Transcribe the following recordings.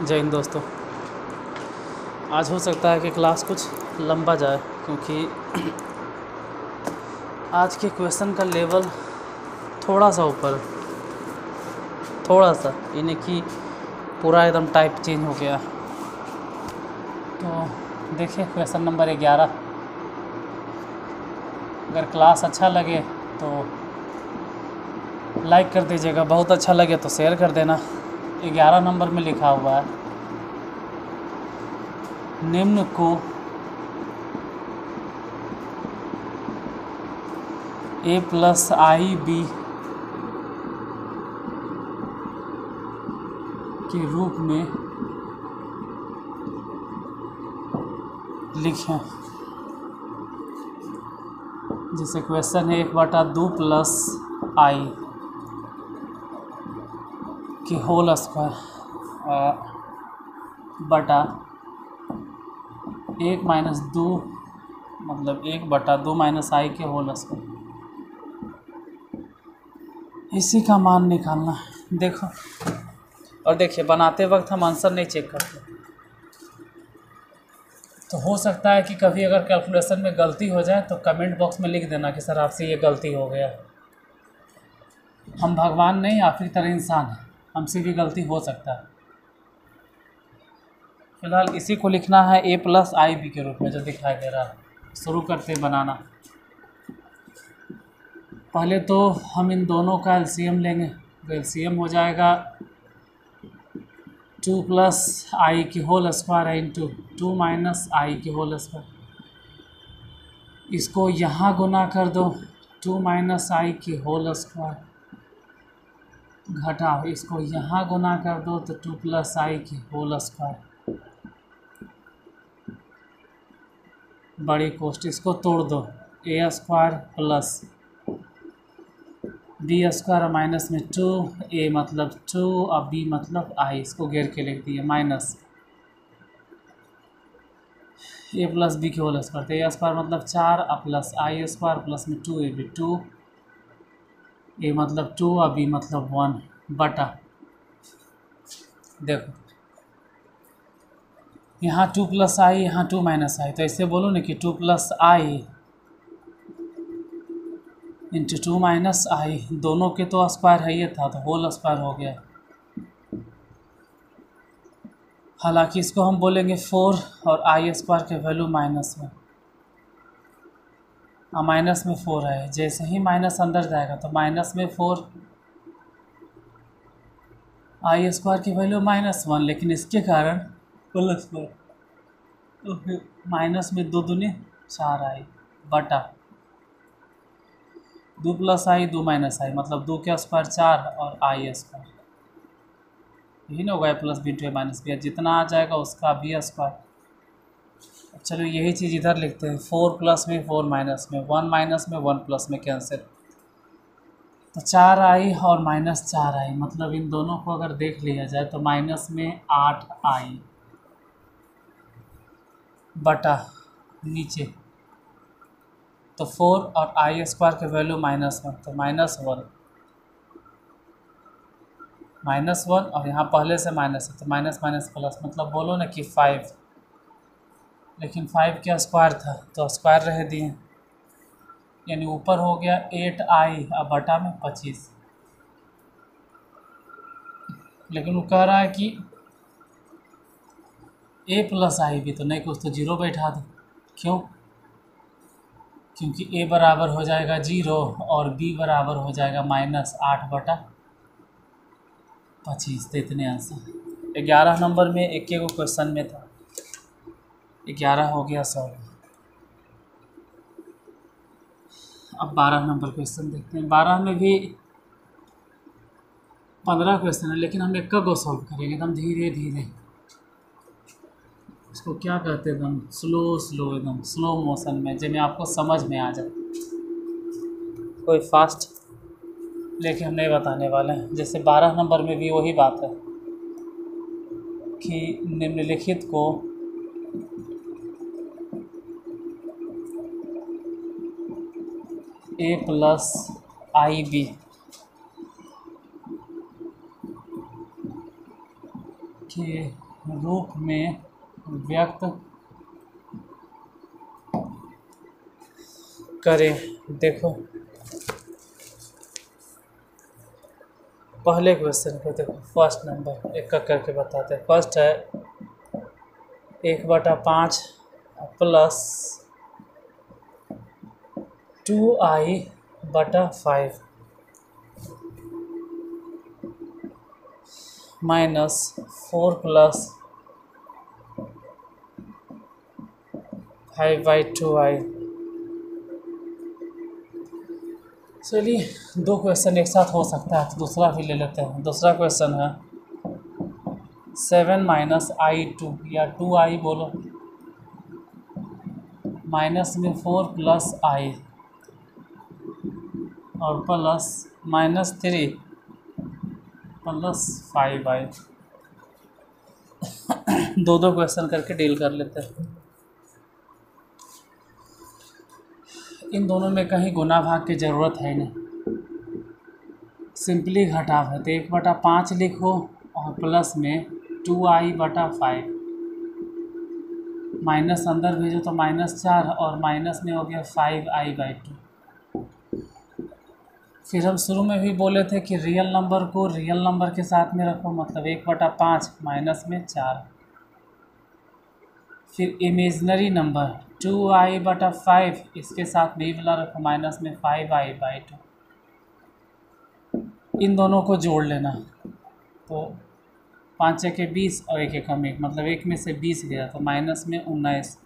जय हिंद दोस्तों। आज हो सकता है कि क्लास कुछ लंबा जाए, क्योंकि आज के क्वेश्चन का लेवल थोड़ा सा ऊपर थोड़ा सा यानी कि पूरा एकदम टाइप चेंज हो गया। तो देखिए क्वेश्चन नंबर ग्यारह। अगर क्लास अच्छा लगे तो लाइक कर दीजिएगा, बहुत अच्छा लगे तो शेयर कर देना। ग्यारह नंबर में लिखा हुआ है। निम्न को ए प्लस आई बी के रूप में लिखें। जैसे क्वेश्चन है एक बटा दो प्लस आई की होल स्क्वायर बटा एक माइनस दो मतलब एक बटा दो माइनस आई के होल स्क्वायर। इसी का मान निकालना है। देखो। और देखिए, बनाते वक्त हम आंसर नहीं चेक करते। तो हो सकता है कि कभी अगर कैलकुलेशन में गलती हो जाए तो कमेंट बॉक्स में लिख देना कि सर आपसे ये गलती हो गया। हम भगवान नहीं आखिरी तरह इंसान हैं। हमसे भी गलती हो सकता है। फ़िलहाल इसी को लिखना है ए प्लस आई बी के रूप में जो दिखाई दे रहा। है शुरू करते हैं बनाना। पहले तो हम इन दोनों का एलसीएम लेंगे तो एलसीएम हो जाएगा टू प्लस आई की होल स्क्वायर है इंटू टू माइनस आई की होल स्क्वायर इसको यहाँ गुना कर दो टू माइनस आई की होल स्क्वायर घटाओ, इसको यहाँ गुना कर दो तो टू प्लस आई की होल स्क्वायर। बड़ी कोष्ट, इसको तोड़ दो। A square plus B square minus में टू, ए मतलब टू और बी मतलब आई, इसको घेर के लिख दिए, माइनस। ए प्लस बी के होल स्क्वायर तो ए स्क्वायर मतलब चार और प्लस आई स्क्वायर प्लस में two, A B two. A मतलब टू और बी मतलब वन बटा देखो। यहाँ टू प्लस आई यहाँ टू माइनस आई तो ऐसे बोलो ना कि two plus I into two minus I दोनों के तो स्क्वायर है ये था तो होल स्क्वायर हो गया। हालाँकि इसको हम बोलेंगे फोर और आई स्क्वायर के वैल्यू माइनस में माइनस में फोर है। जैसे ही माइनस अंदर जाएगा तो माइनस में फोर आई स्क्वायर की वैल्यू माइनस वन लेकिन इसके कारण प्लस वन तो फिर माइनस में दो दुनी चार आई बटा। दो प्लस आई दो माइनस आई मतलब दो के स्क्वायर चार और आई स्क्वायर यही ना होगा plus B two minus B जितना आ जाएगा उसका बी स्क्वायर चलो यही चीज़ इधर लिखते हैं। फोर प्लस में, फोर माइनस में। वन माइनस में, वन प्लस में कैंसिल तो चार आई और माइनस चार आई। मतलब इन दोनों को अगर देख लिया जाए तो माइनस में आठ आई। बटा नीचे। तो फोर और आई स्क्वायर के वैल्यू माइनस वन। तो माइनस वन। माइनस वन और यहाँ पहले से माइनस है। तो माइनस माइनस प्लस मतलब बोलो ना कि फाइव। लेकिन फाइव क्या स्क्वायर था? तो स्क्वायर रह दिए। यानी ऊपर हो गया एट आई और बटा में पच्चीस। लेकिन वो कह रहा है कि ए प्लस आई भी तो नहीं, कुछ तो ज़ीरो बैठा दो। क्यों? क्योंकि ए बराबर हो जाएगा ज़ीरो और बी बराबर हो जाएगा माइनस आठ बटा पच्चीस। तो इतने आंसर। ग्यारह नंबर में एक गो क्वेश्चन में था। ग्यारह हो गया सॉल्व अब बारह नंबर क्वेश्चन देखते हैं। बारह में भी पंद्रह क्वेश्चन है, लेकिन हम एक गो सॉल्व करेंगे एकदम धीरे धीरे। इसको क्या कहते हैं एकदम स्लो स्लो एकदम। स्लो मोशन में जिनमें आपको समझ में आ जाए। कोई फास्ट लेके हम नहीं बताने वाले हैं। जैसे बारह नंबर में भी वही बात है कि निम्नलिखित को ए प्लस आई बी के रूप में व्यक्त करें। देखो। पहले क्वेश्चन को देखो। फ़र्स्ट नंबर एक का करके बताते हैं। फ़र्स्ट है एक बटा पाँच प्लस टू आई बटा five minus four plus five by two I. चलिए, दो क्वेश्चन एक साथ हो सकता है तो दूसरा भी ले लेते हैं। दूसरा क्वेश्चन है सेवन माइनस आई टू या टू आई बोलो। माइनस में फोर प्लस आई और plus minus three, plus five I. दो दो क्वेश्चन करके डील कर लेते हैं। इन दोनों में कहीं गुना भाग की ज़रूरत है नहीं। सिंपली घटाव है। तो एक बटा पाँच लिखो और प्लस में टू आई बटा फाइव। माइनस अंदर भेजो तो माइनस चार और माइनस में हो गया फाइव आई बाई टू। फिर हम शुरू में भी बोले थे कि रियल नंबर को रियल नंबर के साथ में रखो मतलब एक बटा पाँच माइनस में चार। फिर इमेजनरी नंबर टू आई बटा फाइव इसके साथ भी वाला रखो माइनस में फाइव आई बाई टू इन दोनों को जोड़ लेना। तो पाँच एक बीस और एक एकम एक मतलब एक में से बीस गया तो माइनस में उन्नीस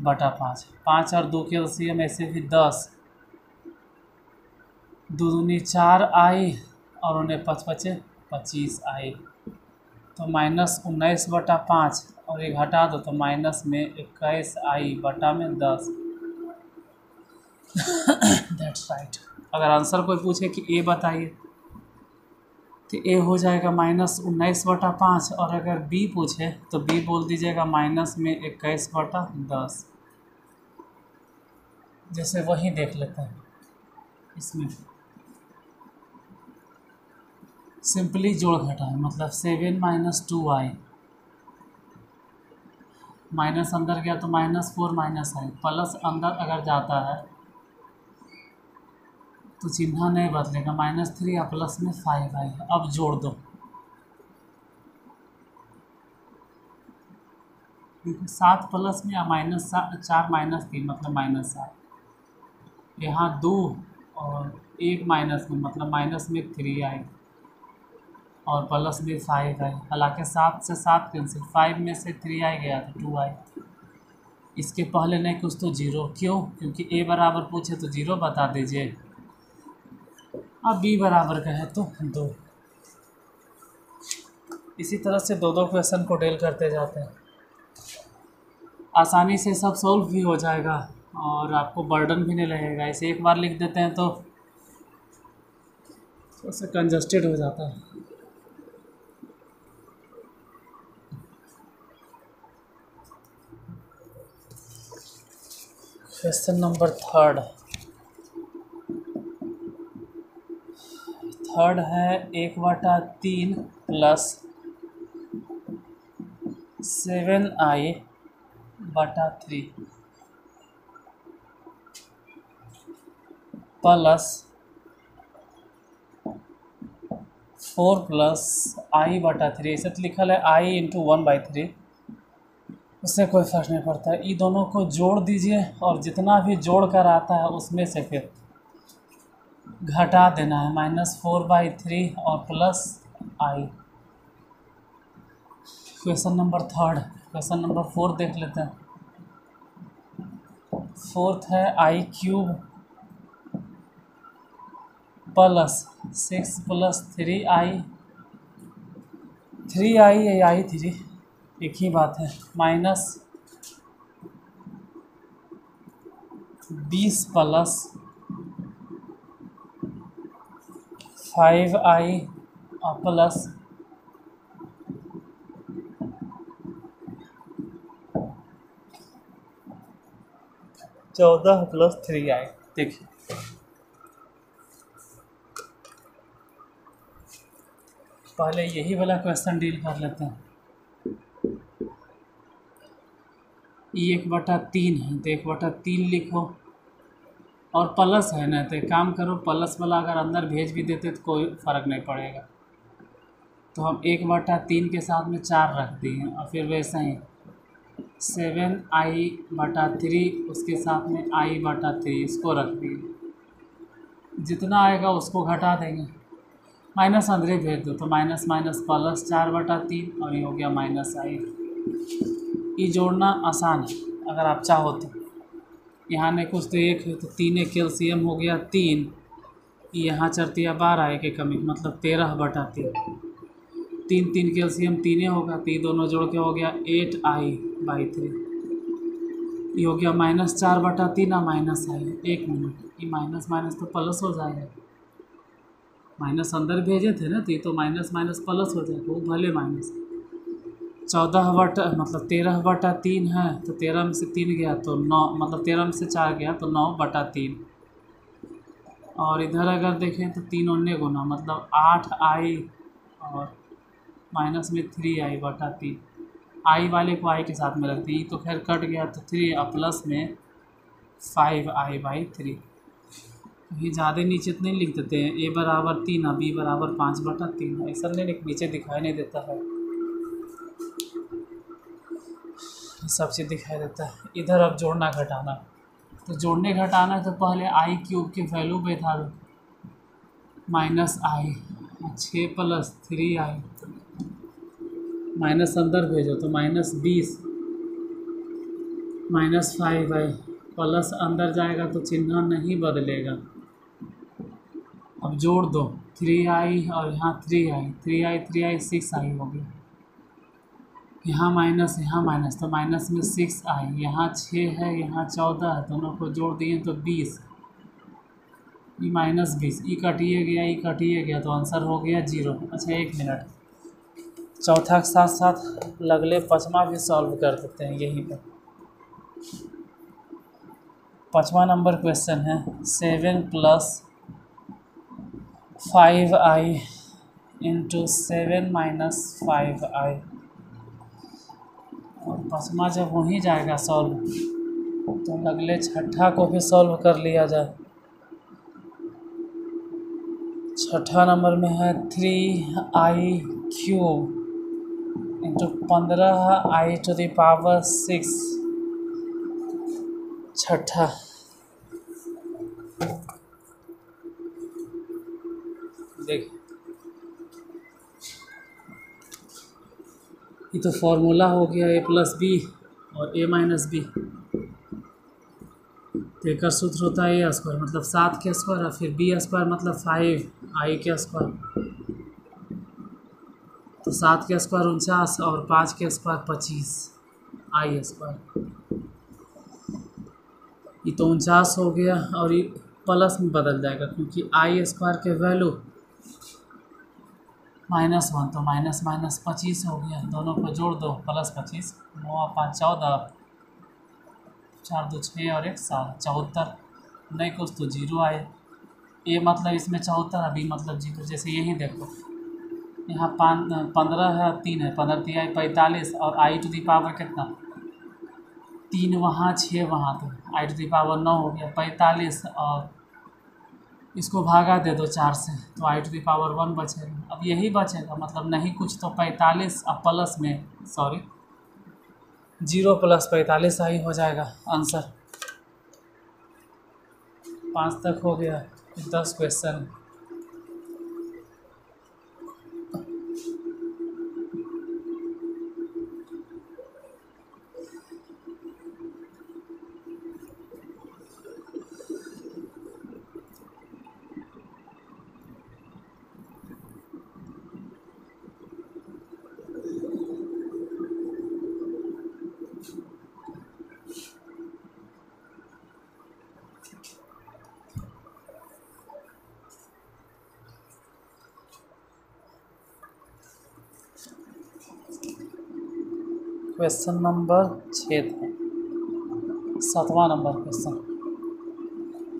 बटा पाँच। पाँच और दो के एलसीएम ऐसे भी दस दो दूनी चार आई और उन्हें पच पचे, पच्चीस आई तो माइनस उन्नीस बटा पाँच, और ये घटा दो तो माइनस में इक्कीस आई, बटा में दस। दैट्स राइट अगर आंसर कोई पूछे कि ए बताइए तो ए हो जाएगा माइनस उन्नीस बटा पाँच, और अगर बी पूछे तो बी बोल दीजिएगा माइनस में इक्कीस बटा दस। जैसे वही देख लेते हैं। इसमें सिंपली जोड़ घटाएँ मतलब seven minus two I minus अंदर गया तो minus four minus I, plus अंदर अगर जाता है तो चिन्ह नहीं बदलेगा, माइनस थ्री या प्लस में फाइव आई, अब जोड़ दो। सात प्लस में या माइनस चार माइनस तीन मतलब माइनस सात। यहाँ दो और एक माइनस में मतलब माइनस में थ्री आई। और प्लस भी फाइव आई हालाँकि सात से सात कैंसिल फाइव में से थ्री आई गया तो टू आई। इसके पहले नहीं, कुछ तो ज़ीरो क्यों? क्योंकि ए बराबर पूछे तो ज़ीरो बता दीजिए। अब बी बराबर का है तो दो। इसी तरह से दो दो क्वेश्चन को डेल करते जाते हैं। आसानी से सब सॉल्व भी हो जाएगा और आपको बर्डन भी नहीं लगेगा। इसे एक बार लिख देते हैं तो उससे कंजस्टेड हो जाता है। क्वेश्चन नंबर थर्ड थर्ड है एक बटा तीन प्लस सेवन आई बटा three plus four plus I बटा थ्री ऐसे तो लिखल है I into one by three उससे कोई फ़र्क नहीं पड़ता। ये दोनों को जोड़ दीजिए और जितना भी जोड़ कर आता है उसमें से फिर घटा देना है। माइनस फोर बाई थ्री और plus I. Question number third. Question number four देख लेते हैं। फोर्थ है I cube plus six plus three I. Three I या आई थ्री एक ही बात है माइनस बीस प्लस फाइव आई प्लस चौदह प्लस थ्री आई देखिए। पहले यही वाला क्वेश्चन डील कर लेते हैं। ई एक बटा तीन है तो एक बटा तीन लिखो। और प्लस है ना तो काम करो प्लस वाला अगर अंदर भेज भी देते तो कोई फ़र्क नहीं पड़ेगा। तो हम एक बटा तीन के साथ में चार रख दिए और फिर वैसे ही। सेवन आई बटा थ्री उसके साथ में आई बटा थ्री इसको रख दिए। जितना आएगा उसको घटा देंगे। माइनस अंदर भेज दो तो माइनस माइनस प्लस चार बटा तीन, और ये हो गया माइनस आई ये जोड़ना आसान है, अगर आप चाहो तो। यहाँ ने कुछ तो एक है तो तीन एक कैल्शियम हो गया, तीन। यहाँ चढ़ती है बारह, एक कमी मतलब तेरह बटा तीन तीन तीन कैल्शियम तीन होगा तीन दोनों जोड़ के हो गया, एट आई बाई थ्री। ये हो गया माइनस चार बटा तीन और माइनस आई। एक मिनट, ये माइनस माइनस तो प्लस हो जाएगा। माइनस अंदर भेजे थे ना तो ये तो माइनस माइनस प्लस हो जाएगा, वो भले माइनस। चौदह बटा मतलब तेरह बटा तीन है तो तेरह में से तीन गया तो नौ मतलब तेरह में से चार गया तो नौ बटा तीन। और इधर अगर देखें तो तीन उन्ने गुना मतलब आठ आई और माइनस में थ्री आई बटा तीन। आई वाले को आई के साथ में रख दी तो खैर कट गया तो थ्री और प्लस में फाइव आई बाई थ्री। ये ज़्यादा नीचे तो नहीं लिख देते हैं, ए बराबर तीन और बी बराबर पाँच बटा तीन, ऐसा नहीं लिख नीचे दिखाई नहीं देता है। सब चीज़ दिखाई देता है। इधर अब जोड़ना घटाना। तो जोड़ने घटाना तो पहले आई क्यूब की वैल्यू बैठा दो माइनस आई छः प्लस थ्री आई माइनस अंदर भेजो तो माइनस बीस। माइनस फाइव आई प्लस अंदर जाएगा तो चिन्ह नहीं बदलेगा। अब जोड़ दो। थ्री आई और यहाँ three I three I three I six I हो गया। यहाँ माइनस यहाँ माइनस तो माइनस में सिक्स आई यहाँ छः है, यहाँ चौदह है, दोनों को जोड़ दिए तो बीस। ई माइनस बीस। ई कटिए गया ई कटिए गया तो आंसर हो गया ज़ीरो अच्छा एक मिनट चौथा के साथ साथ लगले पचमा भी सॉल्व कर देते हैं, यहीं पर पाँचवा नंबर क्वेश्चन है। Seven plus five I into seven minus five I और पाँचवा जब वहीं जाएगा सॉल्व तो अगले छठा को भी सॉल्व कर लिया जाए। छठा नंबर में है थ्री आई क्यूब इंटू पंद्रह I to the power six छठा। देख। ये तो फॉर्मूला हो गया ए प्लस बी और ए माइनस बी तो एक सूत्र होता है ए स्क्वायर मतलब सात के स्क्वायर और फिर बी स्क्वायर मतलब फाइव आई के स्क्वायर तो सात के स्क्वायर उनचास और पाँच के स्क्वायर पच्चीस आई स्क्वायर ये तो उनचास हो गया और ये प्लस में बदल जाएगा, क्योंकि आई स्क्वायर के वैल्यू माइनस वन तो माइनस माइनस पच्चीस हो गया। दोनों को जोड़ दो, प्लस पच्चीस। नौ पाँच चौदह, चार दो छः और एक सात, चौहत्तर। नहीं, कुछ तो ज़ीरो आए। ए मतलब इसमें चौहत्तर बी मतलब ज़ीरो, जैसे यही देखो। यहाँ पाँच पंद्रह है, तीन है। पंद्रह तीन आई पैंतालीस और आई टू दी पावर कितना? तीन वहाँ, छः वहाँ तो आई टू दी पावर नौ हो गया, पैंतालीस और इसको भागा दे दो चार से। तो I to the power one बचेगा अब यही बचेगा मतलब नहीं कुछ तो पैंतालीस अब प्लस में, सॉरी। ज़ीरो प्लस पैंतालीस आई हो जाएगा, आंसर। पाँच तक हो गया, दस क्वेश्चन। क्वेश्चन नंबर छः था। सातवां number question.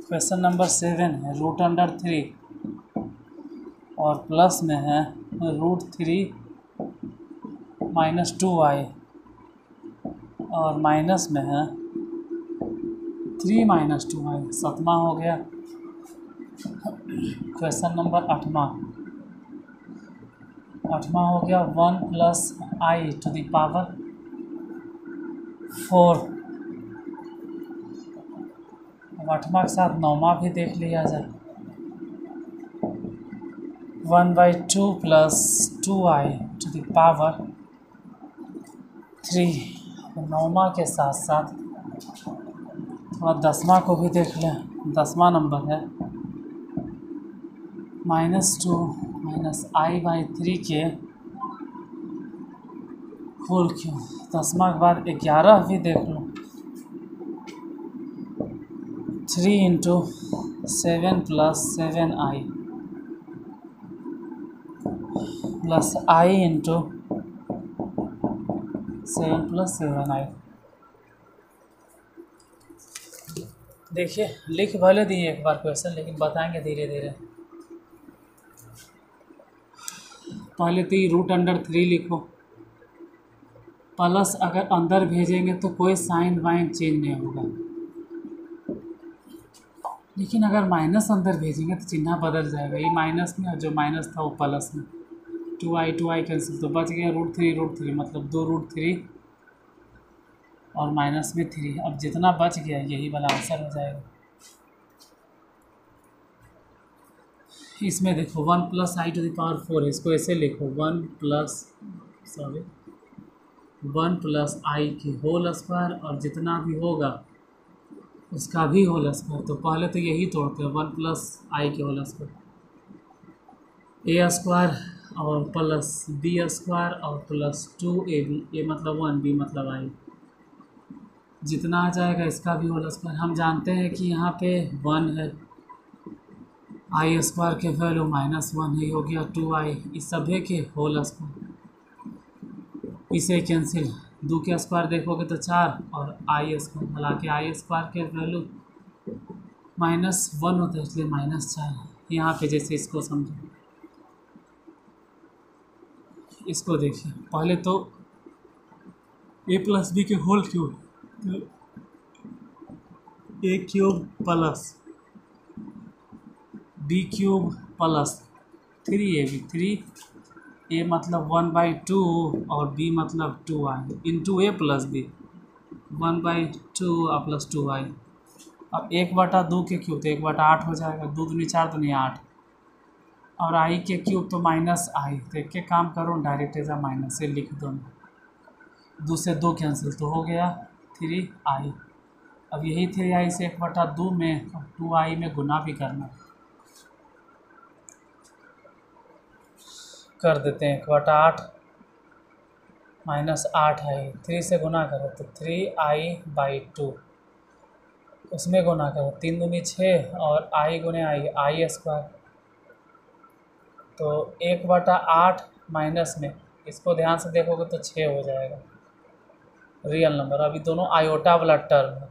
Question number seven है रूट अंडर थ्री और प्लस में है root three minus two I और माइनस में है थ्री माइनस टू आई सतमा हो गया। क्वेश्चन नंबर आठवां। आठवां हो गया one plus I to the power four. अब आठवा के साथ नौवा भी देख लिया जाए। One by two plus two I to the power three. नौवा के साथ साथ थोड़ा दसवा को भी देख लें। दसवा नंबर है। Minus two minus I by three के होल क्यों? दसवा के बाद ग्यारह भी देख लो। Three into seven plus seven I plus I into seven plus seven I देखिए, लिख भले दिए एक बार क्वेश्चन लेकिन बताएँगे धीरे धीरे। पहले तो रूट अंडर थ्री लिखो। प्लस अगर अंदर भेजेंगे तो कोई साइन वाइन चेंज नहीं होगा। लेकिन अगर माइनस अंदर भेजेंगे तो चिन्ह बदल जाएगा। ये माइनस में और जो माइनस था वो प्लस में। Two I two I cancel तो बच गया। रूट थ्री रूट थ्री मतलब दो रूट थ्री और माइनस में थ्री। अब जितना बच गया, यही वाला आंसर हो जाएगा। इसमें देखो, one plus I to the power four, इसको ऐसे लिखो। One plus, sorry. One plus I की होल स्क्वायर और जितना भी होगा, उसका भी होल स्क्वायर। तो पहले तो यही तोड़ते हैं, वन प्लस आई के होल स्क्वायर। ए स्क्वायर और प्लस बी स्क्वायर और plus two A B A मतलब वन बी मतलब आई। जितना आ जाएगा, इसका भी होल स्क्वायर। हम जानते हैं कि यहाँ पे वन है। आई स्क्वायर के वैल्यू माइनस वन ही हो गया टू आई, इस सभी के होल स्क्वायर। इसे कैंसिल दो के स्क्वायर देखोगे तो चार और आई स्क्वायर हालाँकि आई स्क्वायर के वैल्यू माइनस वन होता है, इसलिए माइनस चार। यहाँ पे जैसे इसको समझो। इसको देखिए। पहले तो ए प्लस बी के होल क्यूब तो A cube plus B cube plus three A B three A मतलब वन बाई टू और बी मतलब two I into A plus B one by two और प्लस टू आई। अब एक बटा दो के क्यूब तो एक बटा आठ हो जाएगा। दो दूनी चार दूनी आठ। और आई के क्यूब तो माइनस आई तो एक के काम करो डायरेक्ट एजा माइनस से लिख दो। दो से दो कैंसिल तो हो गया थ्री आई अब यही थ्री आई से एक बटा दो में टू आई में गुना भी करना। कर देते हैं। एक बटा आठ, माइनस आठ आई थ्री से गुना करो तो थ्री आई बाई टू। उसमें गुना करो। तीन दूनी छः और आई गुने आई आई स्क्वायर। तो एक बटा आठ माइनस में, इसको ध्यान से देखोगे तो छः हो जाएगा। Real number. अभी दोनों आयोटा वाला टर्म है।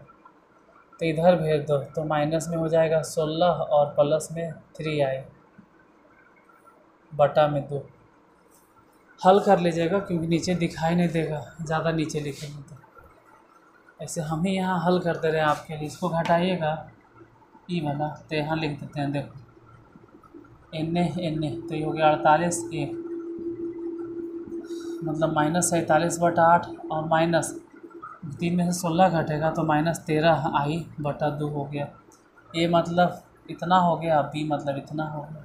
तो इधर भेज दो तो माइनस में हो जाएगा सोलह और प्लस में थ्री आई। बटा में दो। हल कर लीजिएगा, क्योंकि नीचे दिखाई नहीं देगा, ज़्यादा नीचे लिखेंगे तो। ऐसे हम ही यहाँ हल करते रहे हैं आपके लिए। इसको घटाइएगा। ई वाला तो यहाँ लिख देते हैं, देखो। एन ए एन ए तो ये हो गया अड़तालीस, ए। मतलब माइनस सैंतालीस बटा आठ और माइनस। तीन में से सोलह घटेगा तो माइनस तेरह आई बटा दो हो गया। ए मतलब इतना हो गया बी मतलब इतना हो गया।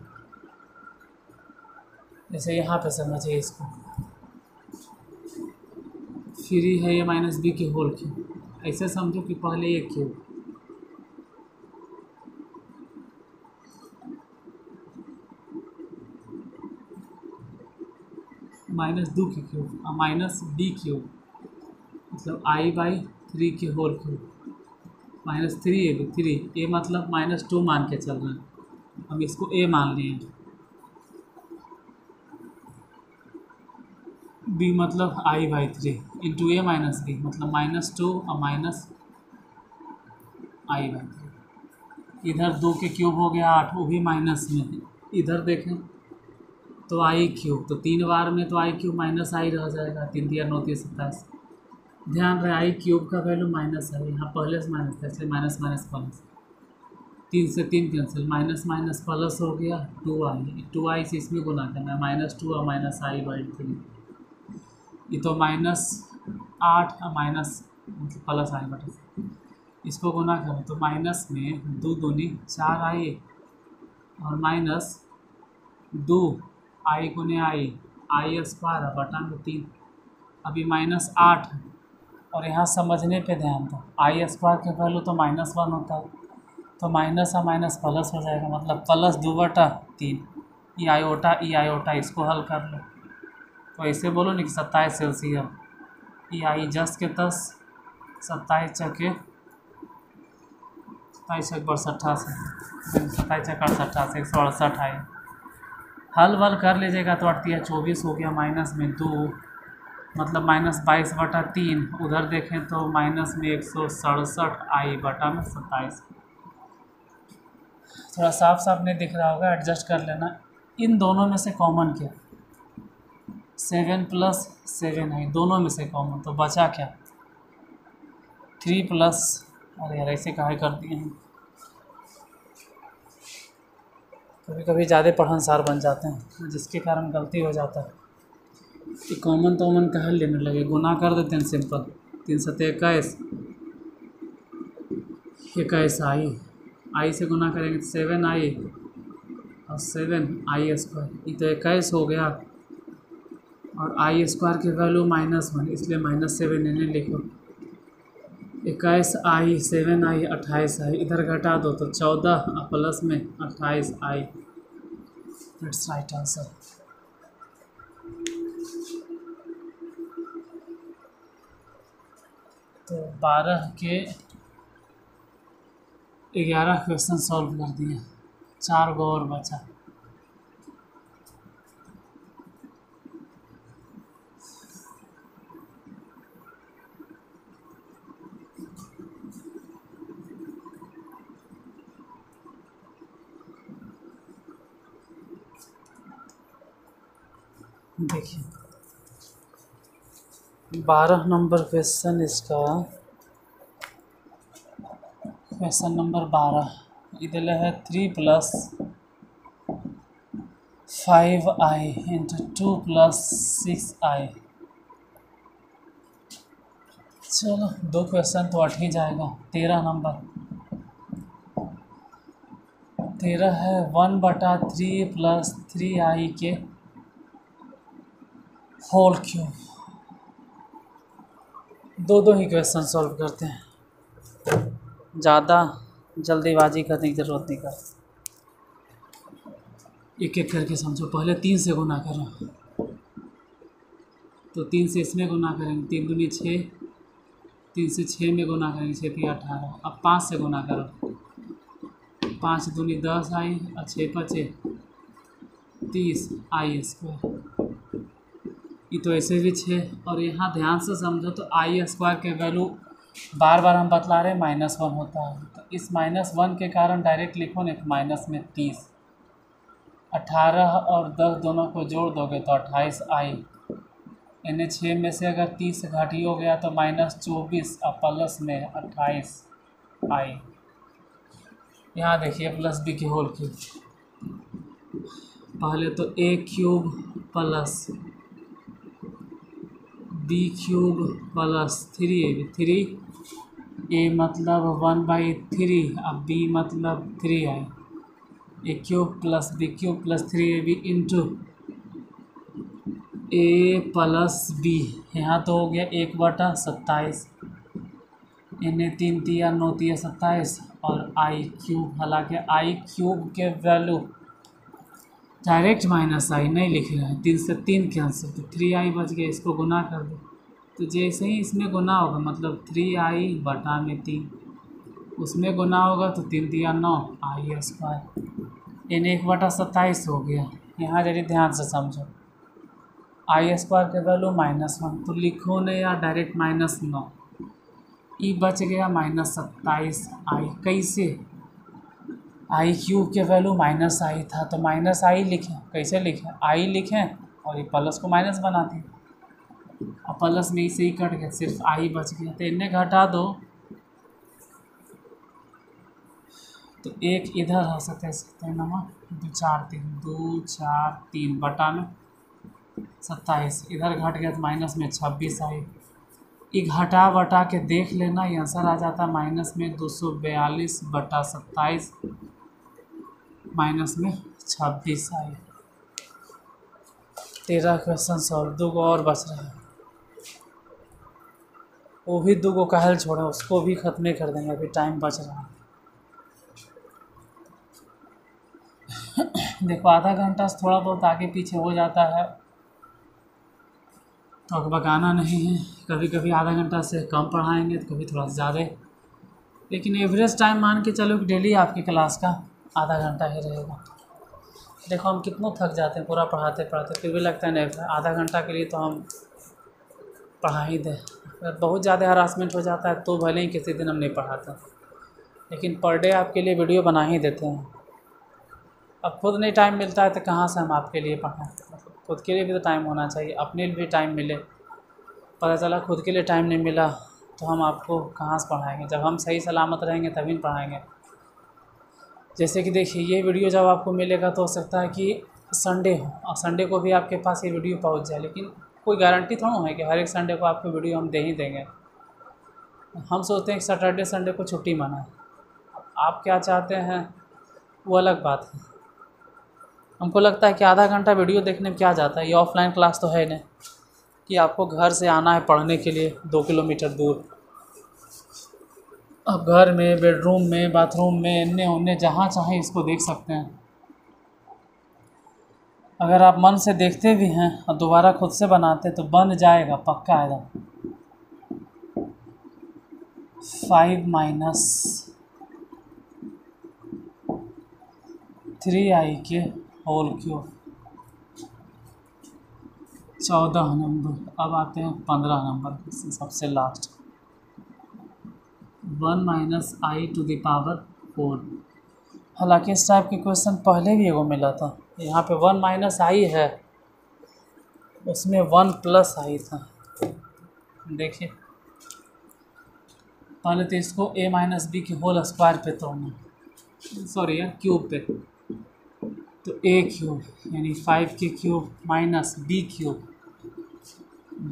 जैसे यहाँ पे समझिए इसको। फ्री है ये माइनस बी के होल क्यूब ऐसे समझो कि पहले ये क्यूब माइनस दो के क्यूब और माइनस बी क्यूब मतलब आई बाई थ्री के whole cube minus three A B three A मतलब माइनस टू मान के चल रहे हैं। हम इसको ए मान लिए बी मतलब I by three into A minus B मतलब माइनस टू और माइनस आई बाई थ्री। इधर दो के क्यूब हो गया आठ, वो भी माइनस में इधर देखें तो आई क्यूब तो तीन बार में तो आई क्यूब माइनस आई रह जाएगा, तीन दिया नौ तीन सत्ताईस। ध्यान रहे, आई क्यूब का वैल्यू माइनस है, यहाँ पहले से माइनस था इसलिए माइनस माइनस प्लस। तीन से तीन कैंसिल, माइनस माइनस प्लस हो गया टू आई टू आई से इसमें गुना करना है, माइनस टू और माइनस आई बाई थ्री। ये तो माइनस आठ माइनस मतलब प्लस आई बटे इसको गुना करो तो माइनस में दो दूनी चार आई और माइनस दो आई गुने आई आई स्क्वायर बटा में तीन। अभी माइनस आठ और यहाँ समझने पे ध्यान दो। आई स्क्वायर के वैल्यू तो माइनस वन होता है तो माइनस और माइनस प्लस हो जाएगा मतलब प्लस दो बटा तीन। ई आई ओटा, ई आई ओटा, इसको हल कर लो। तो ऐसे बोलो नहीं कि सत्ताईस सेल्सियम। ई आई जस के दस, सत्ताईस चके, सत्ताईस एक अट्ठासी सत्ताईस अड़सठ अट्ठासी एक सौ अड़सठ आई हल वल कर लीजिएगा तो अड़तिया चौबीस हो गया माइनस में दो। मतलब माइनस बाईस बटा तीन, उधर देखें तो माइनस में एक सौ सड़सठ आई बटा में सत्ताईस। थोड़ा साफ़ साफ़ नहीं दिख रहा होगा, एडजस्ट कर लेना। इन दोनों में से कॉमन क्या? सेवन प्लस सेवन है, दोनों में से कॉमन तो बचा क्या? थ्री प्लस, अरे यार, ऐसे कहा कर दिए हैं? कभी कभी ज़्यादा पढ़नसार बन जाते हैं, जिसके कारण गलती हो जाता है। कि कॉमन तो कॉमन कहा लेने लगे? गुना कर देते हैं सिंपल तीन सौ इक्कीस इक्कीस आई। आई से गुना करेंगे तो सेवन आई, और सेवन आई स्क्वायर ये तो इक्कीस हो गया। और आई स्क्वायर की वैल्यू माइनस वन इसलिए माइनस सेवन इन्हें लिखो। इक्कीस आई सेवन आई अट्ठाईस आई इधर घटा दो तो चौदह प्लस में अट्ठाईस आई इट्स राइट आंसर तो बारह के ग्यारह क्वेश्चन सॉल्व कर दिए। चार गो और बचा। देखिए। बारह नंबर क्वेश्चन इसका। क्वेश्चन नंबर बारह। इधर है three plus five i into two plus six i चलो, दो क्वेश्चन तो अट ही जाएगा। तेरह नंबर। तेरह है वन बटा थ्री प्लस थ्री आई के। होल क्यूब दो दो ही क्वेश्चन सॉल्व करते हैं। ज़्यादा जल्दीबाजी करने की ज़रूरत नहीं कर। एक एक करके समझो, पहले तीन से गुना करो। तो तीन से इसमें गुना करेंगे, तीन दूनी छः तीन से छः में गुना करेंगे छः तीन अठारह। अब पाँच से गुना करो। पाँच दूनी दस आई और छः पचे। तीस आई स्क्वायर ये तो ऐसे भी छः। और यहाँ ध्यान से समझो तो आई स्क्वायर के वैल्यू बार बार हम बतला रहे हैं माइनस वन होता है। तो इस माइनस वन के कारण डायरेक्ट लिखो ना माइनस में तीस। अठारह और दस दोनों को जोड़ दोगे तो अट्ठाईस आई यानी छः में से अगर तीस घटी हो गया तो माइनस चौबीस और प्लस में अट्ठाईस आई यहाँ देखिए प्लस बी की होल क्यूब पहले तो a cube plus b cube plus three three a मतलब वन बाई थ्री अब बी मतलब थ्री है। A cube plus b cube plus three a b into a plus b यहाँ तो हो गया एक बटा सत्ताईस। इन्हें तीन तिया नौ तिया सत्ताईस और आई क्यूब हालाँकि आई क्यूब के वैल्यू डायरेक्ट माइनस आई, नहीं लिख रहा है। तीन से तीन कैंसिल तो थ्री आई बच गया, इसको गुना कर दो। तो जैसे ही इसमें गुना होगा मतलब थ्री आई बटा में तीन, उसमें गुना होगा तो तीन दिया नौ आई स्क्वायर यानी एक बटा सत्ताईस हो गया। यहाँ ज़रिए ध्यान से समझो। आई स्क्वायर के वैल्यू माइनस वन तो लिखो ने या डायरेक्ट माइनस नौ। ई बच गया माइनस सत्ताईस आई कैसे? आई क्यूब के वैल्यू माइनस आई था तो माइनस आई लिखें। कैसे लिखें? आई लिखें और ये प्लस को माइनस बना दें और प्लस में इसे ही कट गया, सिर्फ़ आई बच गया। तो इन्हें घटा दो। तो एक इधर हो सकता है सकते नमा दो, चार, तीन। दो, चार, तीन, बटा में सत्ताईस। इधर घट गया तो माइनस में छब्बीस आई। ये घटा बटा के देख लेना, ये आंसर आ जाता है माइनस में दो सौ बयालीस बटा सत्ताईस। माइनस में छब्बीस आई तेरह क्वेश्चन सॉल्व दो गो और बच रहा है। वो भी दो गो कहल छोड़ा, उसको भी ख़त्म कर देंगे, अभी टाइम बच रहा है। देखो, आधा घंटा से थोड़ा बहुत आगे पीछे हो जाता है। तो बकाना नहीं है। कभी कभी आधा घंटा से कम पढ़ाएँगे तो कभी थोड़ा ज़्यादा। लेकिन एवरेज टाइम मान के चलो कि डेली आपकी क्लास का आधा घंटा ही रहेगा। देखो, हम कितना थक जाते हैं, पूरा पढ़ाते पढ़ाते, फिर भी लगता है नहीं, आधा घंटा के लिए तो हम पढ़ा ही दें। अगर बहुत ज़्यादा हरासमेंट हो जाता है तो भले ही किसी दिन हम नहीं पढ़ाते। लेकिन पर डे आपके लिए वीडियो बना ही देते हैं। अब खुद नहीं टाइम मिलता है तो कहाँ से हम आपके लिए पढ़ाएँ? मतलब खुद के लिए भी तो टाइम होना चाहिए, अपने लिए भी टाइम मिले। पता चला खुद के लिए टाइम नहीं मिला तो हम आपको कहाँ से पढ़ाएँगे? जब हम सही सलामत रहेंगे, तभी पढ़ाएँगे। जैसे कि देखिए, ये वीडियो जब आपको मिलेगा तो हो सकता है कि संडे हो। संडे को भी आपके पास ये वीडियो पहुँच जाए, लेकिन कोई गारंटी थोड़ा है कि हर एक संडे को आपको वीडियो हम दे ही देंगे। हम सोचते हैं कि सैटरडे संडे को छुट्टी मनाएँ। आप क्या चाहते हैं, वो अलग बात है। हमको लगता है कि आधा घंटा वीडियो देखने में क्या जाता है? ये ऑफलाइन क्लास तो है नहीं। कि आपको घर से आना है पढ़ने के लिए, दो किलोमीटर दूर। अब घर में बेडरूम में बाथरूम में इन्ने उन्ने जहाँ चाहें इसको देख सकते हैं। अगर आप मन से देखते भी हैं और दोबारा खुद से बनाते तो बन जाएगा, पक्का एकदम फाइव माइनस थ्री आई के होल क्यूब चौदह नंबर अब आते हैं पंद्रह नंबर सबसे last one minus i to the power four. हालाँकि इस टाइप के क्वेश्चन पहले भी एगो मिला था। यहाँ पे वन माइनस आई है, उसमें वन प्लस आई था। देखिए, पहले तो इसको ए माइनस बी के होल स्क्वायर पे तोड़ना सॉरी यार क्यूब पे। तो ए क्यूब यानी फाइव के cube minus b cube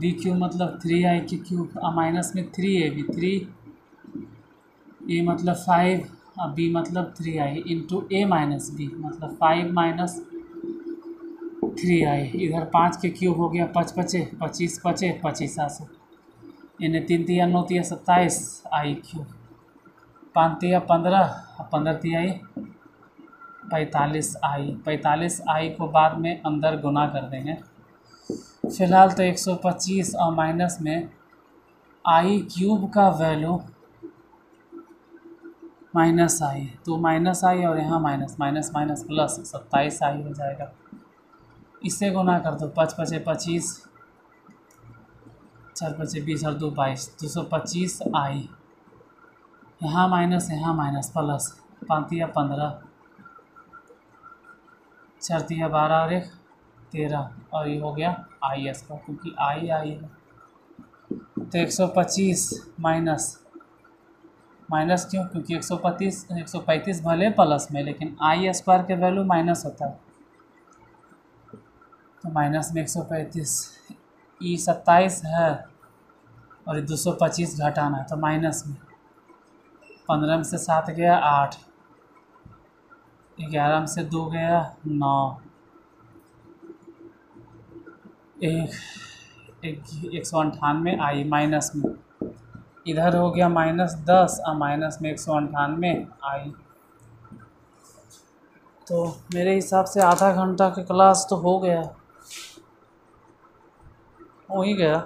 b cube मतलब थ्री आई के क्यूब माइनस में three a b three a मतलब फाइव और बी मतलब three i into a minus b मतलब फाइव माइनस थ्री आई इधर पाँच के क्यूब हो गया? पच पचे, पच्चीस पचे, पच्चीस आसो। इन्हें तीन तिया, नौ तिया, सत्ताईस आई क्यूब पाँच तिया, पंद्रह और पंद्रह तिया पैंतालीस आई पैंतालीस आई को बाद में अंदर गुना कर देंगे फ़िलहाल तो एक सौ पच्चीस और माइनस में आई क्यूब का वैल्यू माइनस आई तो माइनस आई और यहाँ माइनस माइनस माइनस प्लस सत्ताईस आई हो जाएगा। इससे गुना कर दो, पाँच पचे पच्चीस, चार पचे बीस और दो बाईस, दो सौ पच्चीस आई। यहाँ माइनस यहाँ माइनस प्लस पाँतिया पंद्रह, चार बारह और एक तेरह, और ये हो गया आई एस का क्योंकि आई आई है। तो एक सौ पच्चीस माइनस माइनस क्यों? क्योंकि एक सौ पच्चीस, एक सौ पैंतीस भले प्लस में, लेकिन आई स्क्वायर के वैल्यू माइनस होता। है तो माइनस में एक सौ पैंतीस, ई सत्ताईस है, और दो सौ पच्चीस घटाना है तो माइनस में। पंद्रह में से सात गया, आठ। ग्यारह में से दो गया, नौ। एक एक एक सौ अंठानवे, आई माइनस में। इधर हो गया माइनस दस और माइनस में एक सौ अंठानवे आई। तो मेरे हिसाब से आधा घंटा का क्लास तो हो गया। हो ही गया,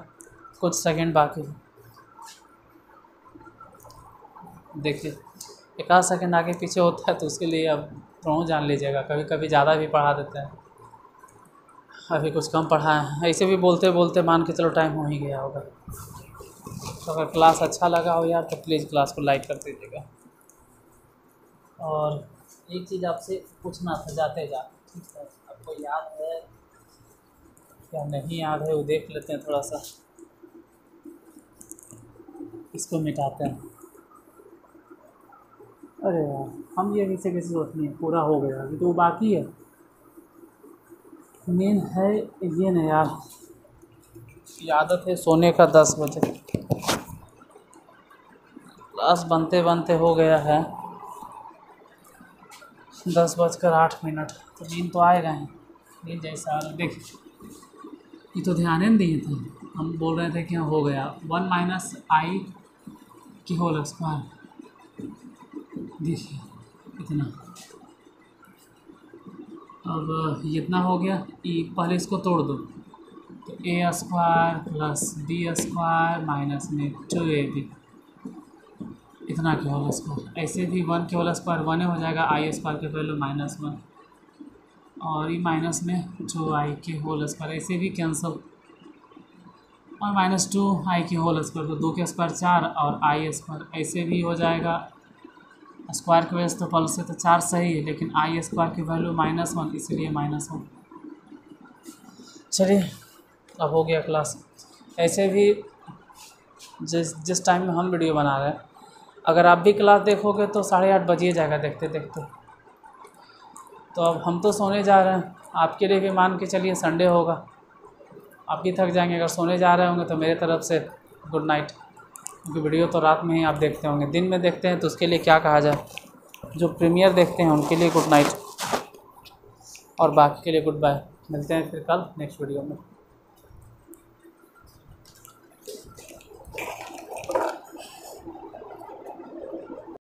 कुछ सेकंड बाकी। देखिए, एक आध सेकेंड आगे पीछे होता है तो उसके लिए अब थोड़ा जान लीजिएगा कभी कभी ज़्यादा भी पढ़ा देते हैं। अभी कुछ कम पढ़ा है, ऐसे भी बोलते बोलते मान के चलो टाइम हो ही गया होगा। तो अगर क्लास अच्छा लगा हो यार तो प्लीज़ क्लास को लाइक कर दीजिएगा। और एक चीज़ आपसे पूछना था, जाते जा। ठीक है, आपको याद है क्या नहीं याद है, वो देख लेते हैं थोड़ा सा। इसको मिटाते हैं। अरे यार, हम ये कैसे कैसे सोचनी है, पूरा हो गया, अभी तो वो बाकी है। मेन है, ये ना यार आदत है सोने का दस बजे। क्लास बनते बनते हो गया है। दस बजकर आठ मिनट। तो नींद तो आएगा ही नींद जैसा आ रहा देख ये तो ध्यान ही नहीं दिए थे। हम बोल रहे थे कि हाँ गया। वन माइनस आई की होल स्क्वायर। देखिए, इतना। अब ये इतना हो गया। ई पहले इसको तोड़ दो। तो a square plus b square minus में टू ए बी। इतना के होल स्क्वायर ऐसे भी वन के होल स्क्वायर वन हो जाएगा आई स्क्वायर के वैल्यू माइनस वन और ये माइनस में टू आई के होल स्क्वायर ऐसे भी कैंसिल और माइनस टू आई के होल स्क्वायर तो दो के स्क्वायर चार और आई स्क्वायर ऐसे भी हो जाएगा. स्क्वायर की वजह से तो पल से तो चार सही है, लेकिन आई स्क्वायर की वैल्यू माइनस वन इसीलिए माइनस वन चलिए, अब हो गया क्लास ऐसे भी जिस जिस टाइम में हम वीडियो बना रहे हैं अगर आप भी क्लास देखोगे तो साढ़े आठ बजिए जाएगा देखते देखते। तो अब हम तो सोने जा रहे हैं। आपके लिए भी मान के चलिए संडे होगा। आप भी थक जाएँगे। अगर सोने जा रहे होंगे तो मेरे तरफ़ से गुड नाइट। क्योंकि वीडियो तो रात में ही आप देखते होंगे। दिन में देखते हैं तो उसके लिए क्या कहा जाए? जो प्रीमियर देखते हैं उनके लिए गुड नाइट। और बाकी के लिए गुड बाय। मिलते हैं फिर कल नेक्स्ट वीडियो में।